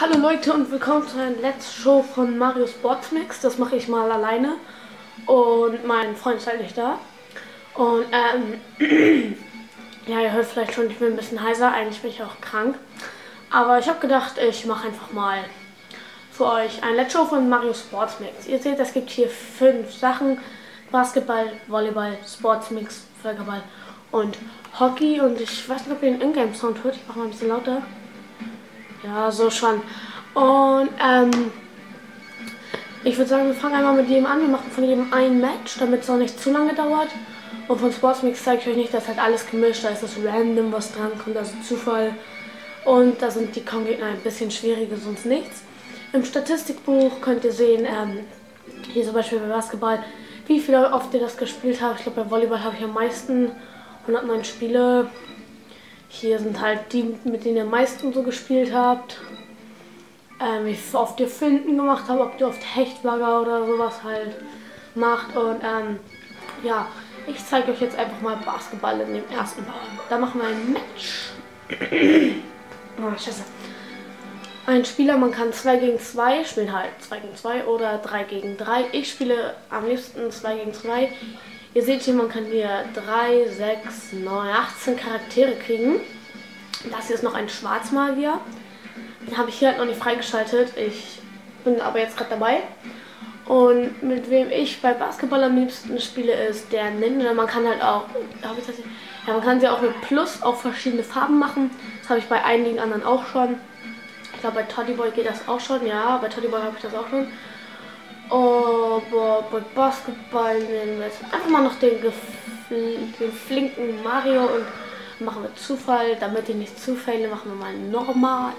Hallo Leute und willkommen zu einer Let's Show von Mario Sports Mix. Das mache ich mal alleine und mein Freund ist halt nicht da. Und ähm, ja, ihr hört vielleicht schon, ich bin ein bisschen heiser. Eigentlich bin ich auch krank. Aber ich habe gedacht, ich mache einfach mal für euch ein Let's Show von Mario Sports Mix. Ihr seht, es gibt hier fünf Sachen. Basketball, Volleyball, Sports Mix, Völkerball und Hockey. Und ich weiß nicht, ob ihr den Ingame-Sound hört. Ich mache mal ein bisschen lauter. Ja, so schon. Und ähm, ich würde sagen, wir fangen einmal mit jedem an. Wir machen von jedem ein Match, damit es auch nicht zu lange dauert. Und von Sportsmix zeige ich euch nicht, dass halt alles gemischt, da ist das random, was dran kommt, also Zufall. Und da sind die Kampfgegner ein bisschen schwieriger, sonst nichts. Im Statistikbuch könnt ihr sehen, ähm, hier zum Beispiel bei Basketball, wie viel oft ihr das gespielt habt. Ich glaube, bei Volleyball habe ich am meisten 109 Spiele. Hier sind halt die, mit denen ihr am meisten so gespielt habt. Ähm, wie oft ihr Finden gemacht habt, ob ihr oft Hechtbagger oder sowas halt macht. Und ähm, ja, ich zeige euch jetzt einfach mal Basketball in dem ersten Ball. Da machen wir ein Match. oh, scheiße. Ein Spieler, man kann 2 gegen 2 spielen, halt 2 gegen 2 oder 3 gegen 3. Ich spiele am liebsten 2 gegen 2. Ihr seht hier, man kann hier 3, 6, 9, 18 Charaktere kriegen. Das hier ist noch ein Schwarzmagier. Den habe ich hier halt noch nicht freigeschaltet. Ich bin aber jetzt gerade dabei. Und mit wem ich bei Basketball am liebsten spiele, ist der Ninja. Man kann halt auch, habe ich das ja, man kann sie auch mit Plus auf verschiedene Farben machen. Das habe ich bei einigen anderen auch schon. Ich glaube, bei Toddyboy geht das auch schon. Ja, bei Toddyboy habe ich das auch schon. Aber bei Basketball nehmen wir jetzt einfach mal noch den, den flinken Mario und machen wir Zufall. Damit die nicht Zufälle machen wir mal normal.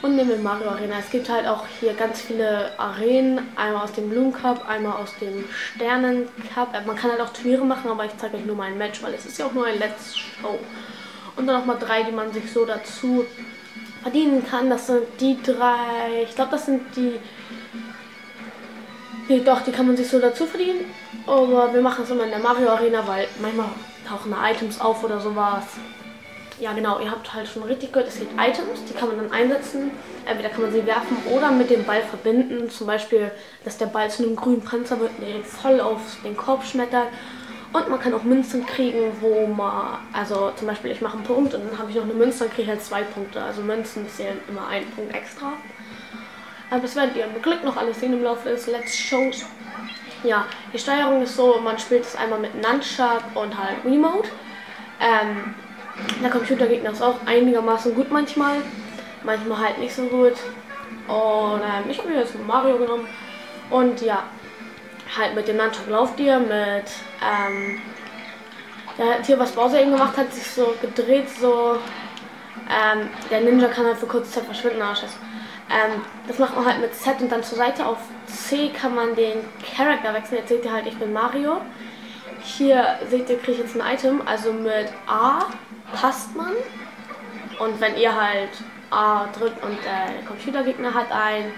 Und nehmen wir Mario Arena. Es gibt halt auch hier ganz viele Arenen. Einmal aus dem Bloom Cup, einmal aus dem Sternen Cup. Man kann halt auch Turniere machen, aber ich zeige euch nur mal ein Match, weil es ist ja auch nur ein Let's Show. Und dann nochmal drei, die man sich so dazu verdienen kann. Das sind die drei, ich glaube, das sind die Nee, doch, die kann man sich so dazu verdienen. Aber wir machen es immer in der Mario Arena, weil manchmal tauchen da Items auf oder sowas. Ja, genau, ihr habt halt schon richtig gehört, es gibt Items, die kann man dann einsetzen. Entweder kann man sie werfen oder mit dem Ball verbinden. Zum Beispiel, dass der Ball zu einem grünen Panzer wird, der den voll auf den Korb schmettert. Und man kann auch Münzen kriegen, wo man, also zum Beispiel ich mache einen Punkt und dann habe ich noch eine Münze, dann kriege ich halt zwei Punkte. Also Münzen zählen immer einen Punkt extra. Aber das werdet ihr mit Glück noch alles sehen im Laufe des Let's Shows. Ja, die Steuerung ist so, man spielt es einmal mit Nunchuck und halt Remote. Ähm, der Computergegner ist auch einigermaßen gut manchmal, manchmal halt nicht so gut. Und ähm, ich habe mir jetzt Mario genommen. Und ja, halt mit dem Nunchuck lauft ihr, mit ähm, der hat hier was Bowser eben gemacht hat, sich so gedreht, so ähm, der Ninja kann halt für kurze Zeit verschwinden, aber scheiße. Ähm, das macht man halt mit Z und dann zur Seite auf C kann man den Charakter wechseln. Jetzt seht ihr halt, ich bin Mario. Hier seht ihr, kriege ich jetzt ein Item. Also mit A passt man. Und wenn ihr halt A drückt und der Computergegner hat ein,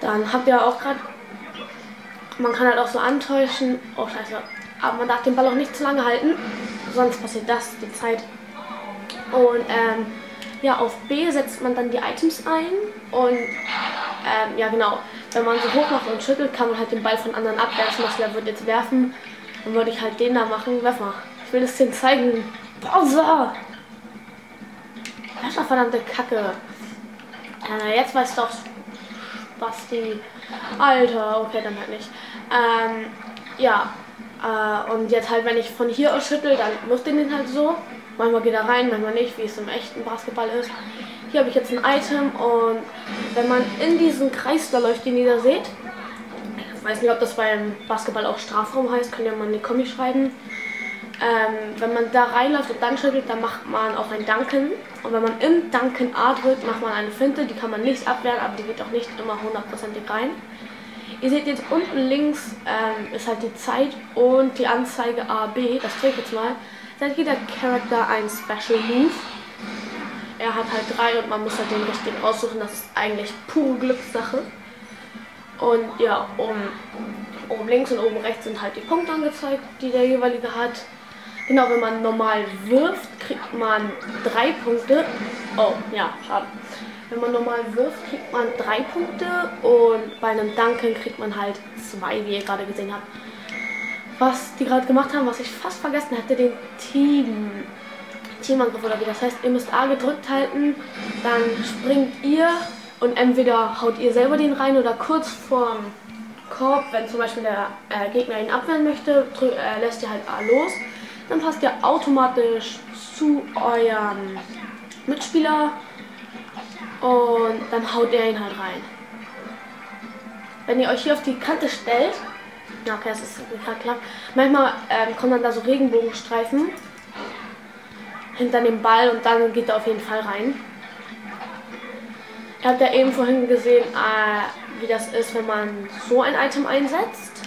dann habt ihr auch gerade. Man kann halt auch so antäuschen. Oh scheiße. Aber man darf den Ball auch nicht zu lange halten. Sonst passiert das, die Zeit. Und ähm, ja, auf B setzt man dann die Items ein und ähm, ja genau, wenn man so hoch macht und schüttelt, kann man halt den Ball von anderen abwehren. Zum Beispiel, er wird jetzt werfen, dann würde ich halt den da machen. Werf mal. Ich will das denen zeigen. Pause! Das ist doch verdammte Kacke. Äh, jetzt weiß doch Basti. Alter, okay, dann halt nicht. Ähm, ja. Äh, und jetzt halt, wenn ich von hier aus schüttel, dann wirft den halt so. Manchmal geht er rein, manchmal nicht, wie es im echten Basketball ist. Hier habe ich jetzt ein Item und wenn man in diesen Kreis da läuft, den ihr da seht, ich weiß nicht, ob das beim Basketball auch Strafraum heißt, könnt ihr mal in die Kommi schreiben. Ähm, wenn man da reinläuft und dann schüttelt, dann macht man auch ein Dunken. Und wenn man im Dunken A drückt, macht man eine Finte. Die kann man nicht abwehren, aber die geht auch nicht immer hundertprozentig rein. Ihr seht jetzt unten links ähm, ist halt die Zeit und die Anzeige AB. Das ich jetzt mal. Da hat jeder Charakter ein Special Move. Er hat halt drei und man muss halt den richtigen aussuchen. Das ist eigentlich pure Glückssache. Und ja, oben, oben links und oben rechts sind halt die Punkte angezeigt, die der jeweilige hat. Genau, wenn man normal wirft, kriegt man drei Punkte. Oh, ja, schade. Wenn man normal wirft, kriegt man drei Punkte und bei einem Dunken kriegt man halt zwei, wie ihr gerade gesehen habt. Was die gerade gemacht haben, was ich fast vergessen hätte, den Team Teamangriff oder wie das heißt. Ihr müsst A gedrückt halten, dann springt ihr und entweder haut ihr selber den rein oder kurz vorm Korb, wenn zum Beispiel der äh, Gegner ihn abwehren möchte, äh, lässt ihr halt A los. Dann passt ihr automatisch zu eurem Mitspieler und dann haut er ihn halt rein. Wenn ihr euch hier auf die Kante stellt, ja okay, das ist gerade klar, manchmal ähm, kommen dann da so Regenbogenstreifen hinter dem Ball und dann geht er auf jeden Fall rein. Ihr habt ja eben vorhin gesehen, äh, wie das ist, wenn man so ein Item einsetzt.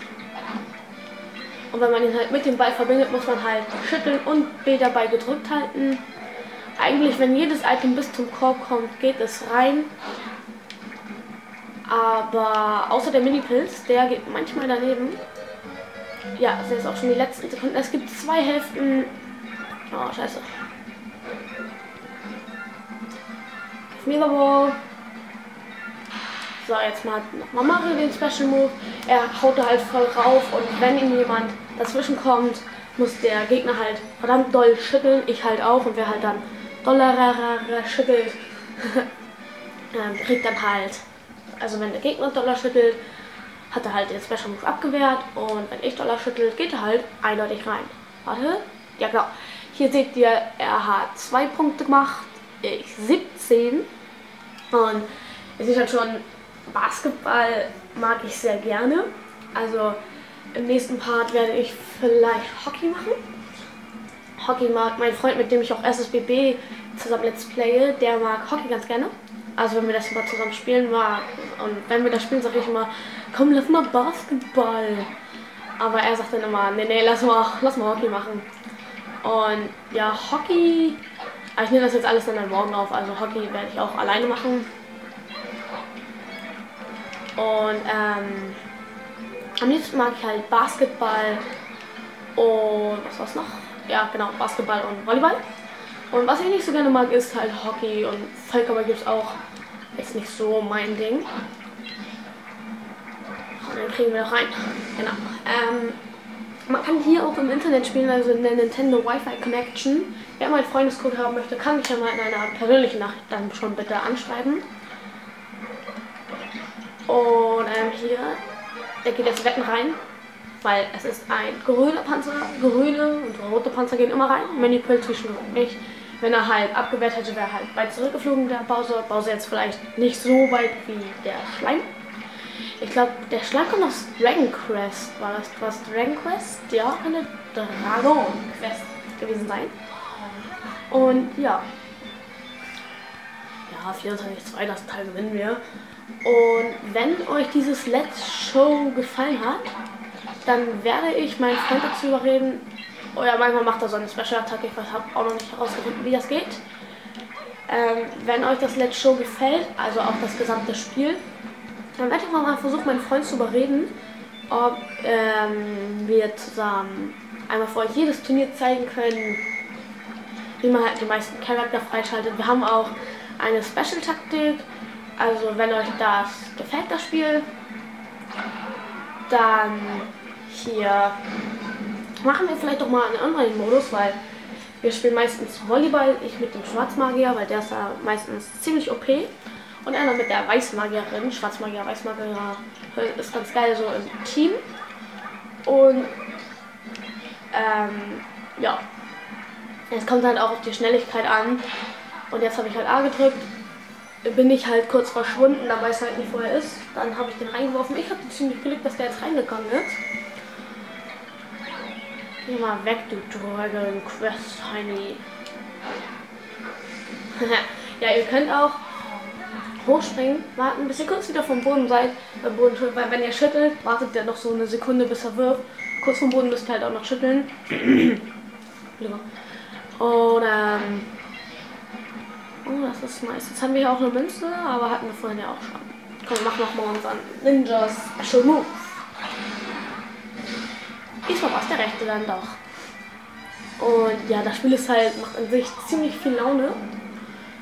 Und wenn man ihn halt mit dem Ball verbindet, muss man halt schütteln und B dabei gedrückt halten. Eigentlich, wenn jedes Item bis zum Korb kommt, geht es rein. Aber außer der Mini-Pilz, der geht manchmal daneben. Ja, das jetzt auch schon die letzten Sekunden. Es gibt zwei Hälften. Oh, scheiße. Give me So, jetzt mal nochmal Mario den Special Move. Er haut da halt voll rauf und wenn ihm jemand dazwischen kommt, muss der Gegner halt verdammt doll schütteln. Ich halt auch und wer halt dann doller schüttelt, ähm, kriegt dann halt, also wenn der Gegner doller schüttelt, hat er halt den Special Move abgewehrt und wenn ich doller schüttelt, geht er halt eindeutig rein. Warte, ja genau. Hier seht ihr, er hat zwei Punkte gemacht, ich 17 und ihr seht halt schon, Basketball mag ich sehr gerne. Also im nächsten Part werde ich vielleicht Hockey machen. Hockey mag mein Freund, mit dem ich auch SSBB zusammen Let's Playe, der mag Hockey ganz gerne. Also wenn wir das mal zusammen spielen mag und wenn wir das spielen, sage ich immer, komm, lass mal Basketball. Aber er sagt dann immer, nee, nee, lass mal, lass mal Hockey machen. Und ja, Hockey, ich nehme das jetzt alles dann morgen auf, also Hockey werde ich auch alleine machen. Und ähm, am liebsten mag ich halt Basketball und was war's noch? Ja, genau, Basketball und Volleyball. Und was ich nicht so gerne mag, ist halt Hockey und Völkerball gibt es auch. Ist nicht so mein Ding. Und dann kriegen wir noch rein. Genau. Ähm, man kann hier auch im Internet spielen, also in der Nintendo Wi-Fi Connection. Wer mal einen Freundescode haben möchte, kann mich ja mal in einer persönlichen Nachricht dann schon bitte anschreiben. Und ähm, hier, der geht jetzt Wetten rein, weil es ist ein grüner Panzer, grüne und rote Panzer gehen immer rein. Manipul zwischen nicht. Wenn er halt abgewehrt hätte, wäre er halt weit zurückgeflogen, der Bowser. Bowser jetzt vielleicht nicht so weit wie der Schleim. Ich glaube, der Schleim kommt aus Dragon Quest. War das was Dragon Quest? Ja, eine Dragon Quest gewesen sein. Und ja. Ja, 24-2, das Teil gewinnen wir. Und wenn euch dieses Let's Show gefallen hat, dann werde ich meinen Freund dazu überreden. Oder manchmal macht er so eine Special-Attacke, ich habe auch noch nicht herausgefunden, wie das geht. Ähm, wenn euch das Let's Show gefällt, also auch das gesamte Spiel, dann werde ich mal versuchen, meinen Freund zu überreden, ob ähm, wir zusammen einmal für euch jedes Turnier zeigen können, wie man halt die meisten Charakter freischaltet. Wir haben auch eine Special-Taktik, also wenn euch das gefällt, das Spiel, dann hier machen wir vielleicht doch mal einen anderen Modus, weil wir spielen meistens Volleyball, ich mit dem Schwarzmagier, weil der ist ja meistens ziemlich OP. Und einer mit der Weißmagierin, Schwarzmagier, Weißmagier ist ganz geil so im Team. Und ähm, ja, es kommt halt auch auf die Schnelligkeit an. Und jetzt habe ich halt A gedrückt bin ich halt kurz verschwunden, da weiß halt nicht, wo er ist. Dann habe ich den reingeworfen. Ich habe ziemlich Glück, dass der jetzt reingekommen ist. Geh mal weg, du Dragon Quest Heini. ja, ihr könnt auch hochspringen, warten, bis ihr kurz wieder vom Boden seid. Beim Boden, weil wenn ihr schüttelt, wartet der noch so eine Sekunde, bis er wirft. Kurz vom Boden müsst ihr halt auch noch schütteln. Und ähm, Oh, das ist nice. Jetzt haben wir hier auch eine Münze, aber hatten wir vorhin ja auch schon. Komm, wir machen nochmal unseren Ninja Special Move. War es der rechte dann doch. Und ja, das Spiel ist halt, macht an sich ziemlich viel Laune.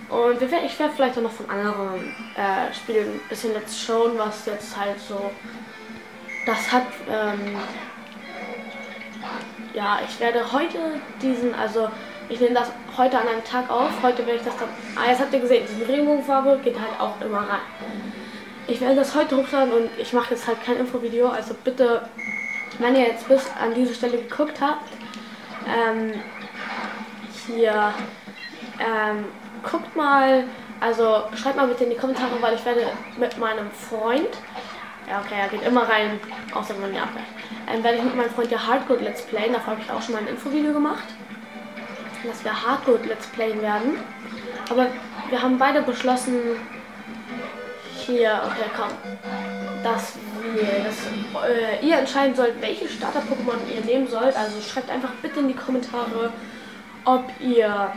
Und ich werde vielleicht auch noch von anderen äh, Spielen ein bisschen jetzt schauen, was jetzt halt so das hat. Ähm, ja, ich werde heute diesen, also ich nehme das heute an einem Tag auf. Heute werde ich das dann. Ah, jetzt habt ihr gesehen, diese Regenbogenfarbe geht halt auch immer rein. Ich werde das heute hochladen und ich mache jetzt halt kein Infovideo. Also bitte, wenn ihr jetzt bis an diese Stelle geguckt habt, ähm, hier, ähm, guckt mal, also schreibt mal bitte in die Kommentare, weil ich werde mit meinem Freund, ja okay, er geht immer rein, außer wenn man ja ähm, werde ich mit meinem Freund ja Hardcore Let's Playen, dafür habe ich auch schon mal ein Infovideo gemacht, dass wir Hardcore Let's Playen werden. Aber wir haben beide beschlossen, hier, okay, komm, dass wir, dass äh, ihr entscheiden sollt, welche Starter-Pokémon ihr nehmen sollt. Also schreibt einfach bitte in die Kommentare, ob ihr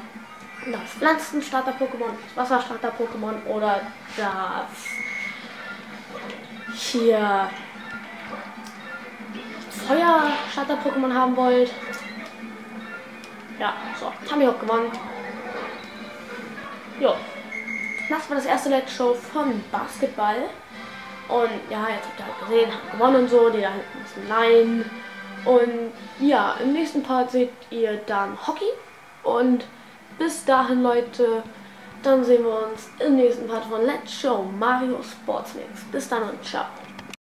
das Pflanzen-Starter-Pokémon, das Wasser-Starter-Pokémon oder das hier Feuer-Starter-Pokémon haben wollt. Ja, so, haben wir auch gewonnen. Jo. Das war das erste Let's Show von Basketball. Und ja, jetzt habt ihr halt gesehen, haben gewonnen und so, die da hinten ist Nein. Und ja, im nächsten Part seht ihr dann Hockey. Und bis dahin, Leute, dann sehen wir uns im nächsten Part von Let's Show Mario Sports Mix. Bis dann und ciao.